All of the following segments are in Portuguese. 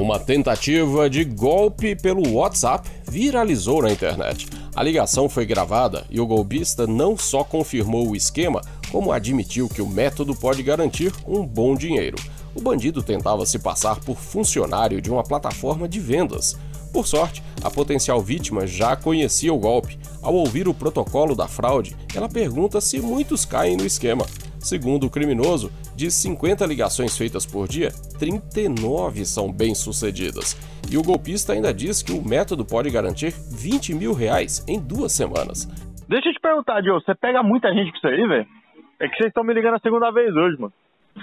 Uma tentativa de golpe pelo WhatsApp viralizou na internet. A ligação foi gravada e o golpista não só confirmou o esquema, como admitiu que o método pode garantir um bom dinheiro. O bandido tentava se passar por funcionário de uma plataforma de vendas. Por sorte, a potencial vítima já conhecia o golpe. Ao ouvir o protocolo da fraude, ela pergunta se muitos caem no esquema. Segundo o criminoso, de 50 ligações feitas por dia, 39 são bem-sucedidas. E o golpista ainda diz que o método pode garantir 20 mil reais em duas semanas. Deixa eu te perguntar, Joe, você pega muita gente com isso aí, velho? É que vocês estão me ligando a segunda vez hoje, mano.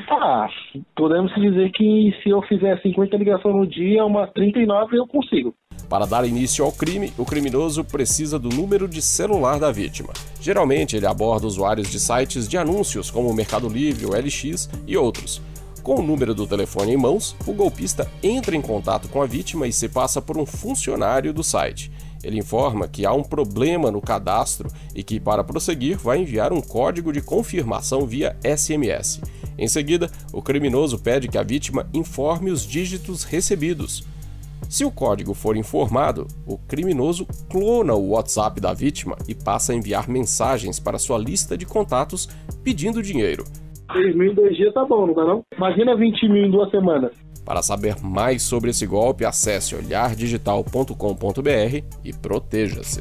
Ah, podemos dizer que se eu fizer 50 ligações no dia, umas 39 eu consigo. Para dar início ao crime, o criminoso precisa do número de celular da vítima. Geralmente, ele aborda usuários de sites de anúncios como o Mercado Livre, o LX e outros. Com o número do telefone em mãos, o golpista entra em contato com a vítima e se passa por um funcionário do site. Ele informa que há um problema no cadastro e que, para prosseguir, vai enviar um código de confirmação via SMS. Em seguida, o criminoso pede que a vítima informe os dígitos recebidos. Se o código for informado, o criminoso clona o WhatsApp da vítima e passa a enviar mensagens para sua lista de contatos pedindo dinheiro. 3 mil em dois dias tá bom, não tá não? Imagina 20 mil em duas semanas. Para saber mais sobre esse golpe, acesse olhardigital.com.br e proteja-se.